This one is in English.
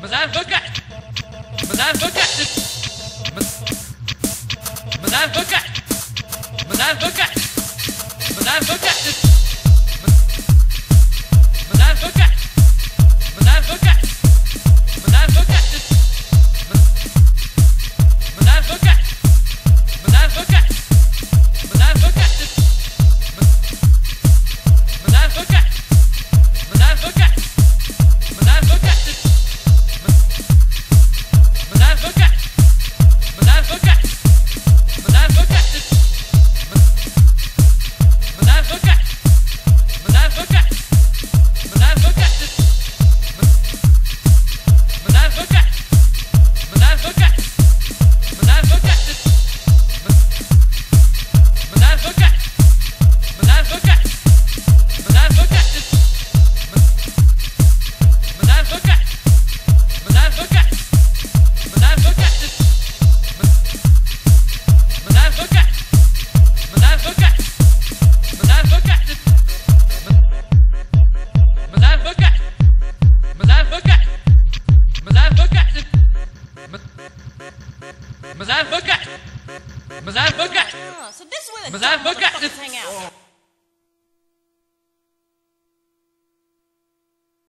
But I forgot. But I forgot. But I forgot. But I forgot. That oh, dumb Bukat? motherfuckers hang out.